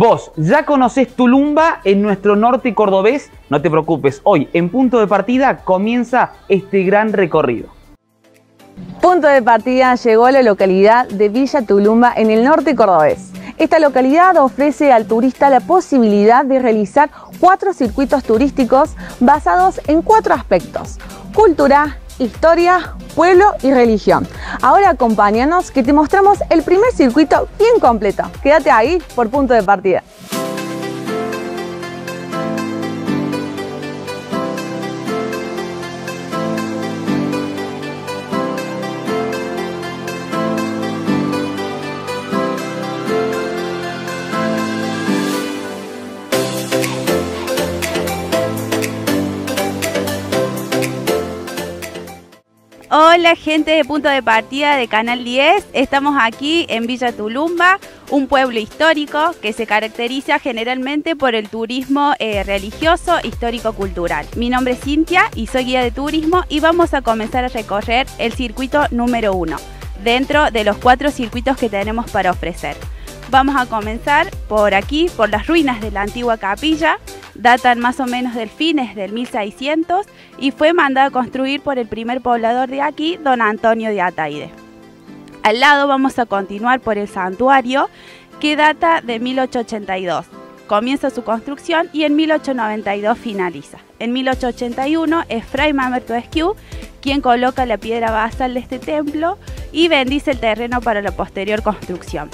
Vos, ¿ya conocés Tulumba en nuestro norte cordobés? No te preocupes, hoy en punto de partida comienza este gran recorrido. Punto de partida llegó a la localidad de Villa Tulumba en el norte cordobés. Esta localidad ofrece al turista la posibilidad de realizar cuatro circuitos turísticos basados en cuatro aspectos. Cultura, historia, pueblo y religión. Ahora acompáñanos que te mostramos el primer circuito bien completo. Quédate ahí por punto de partida. Hola gente de punto de partida de Canal 10, estamos aquí en Villa Tulumba, un pueblo histórico que se caracteriza generalmente por el turismo eh, religioso, histórico-cultural. Mi nombre es Cintia y soy guía de turismo y vamos a comenzar a recorrer el circuito número uno, dentro de los cuatro circuitos que tenemos para ofrecer. Vamos a comenzar por aquí, por las ruinas de la antigua capilla, datan más o menos del fines del 1600 y fue mandada a construir por el primer poblador de aquí, don Antonio de Ataide. Al lado vamos a continuar por el santuario que data de 1882. Comienza su construcción y en 1892 finaliza. En 1881 es Fray Mamerto Esquiu quien coloca la piedra basal de este templo y bendice el terreno para la posterior construcción.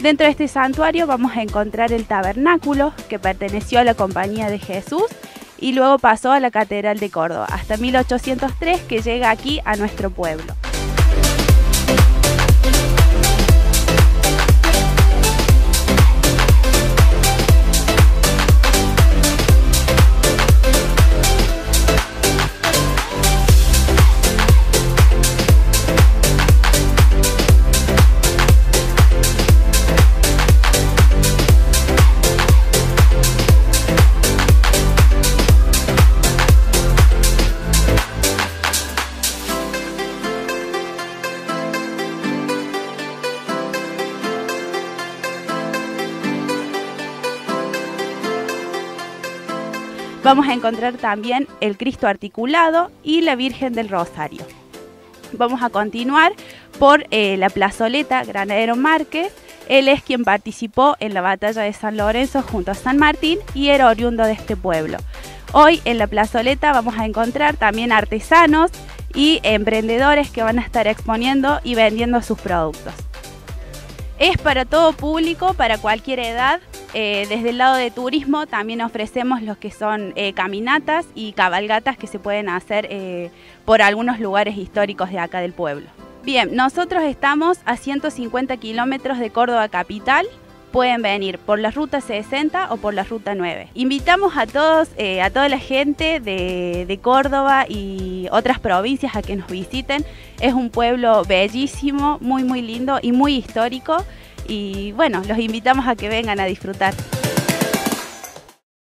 Dentro de este santuario vamos a encontrar el tabernáculo que perteneció a la Compañía de Jesús y luego pasó a la Catedral de Córdoba hasta 1803 que llega aquí a nuestro pueblo. Vamos a encontrar también el Cristo articulado y la Virgen del Rosario. Vamos a continuar por eh, la plazoleta Granadero Márquez. Él es quien participó en la batalla de San Lorenzo junto a San Martín y era oriundo de este pueblo. Hoy en la plazoleta vamos a encontrar también artesanos y emprendedores que van a estar exponiendo y vendiendo sus productos. Es para todo público, para cualquier edad, eh, desde el lado de turismo también ofrecemos los que son eh, caminatas y cabalgatas que se pueden hacer eh, por algunos lugares históricos de acá del pueblo. Bien, nosotros estamos a 150 kilómetros de Córdoba capital. Pueden venir por la ruta 60 o por la ruta 9. Invitamos a todos, a toda la gente de, de Córdoba y otras provincias a que nos visiten. Es un pueblo bellísimo, muy muy lindo y muy histórico y bueno, los invitamos a que vengan a disfrutar.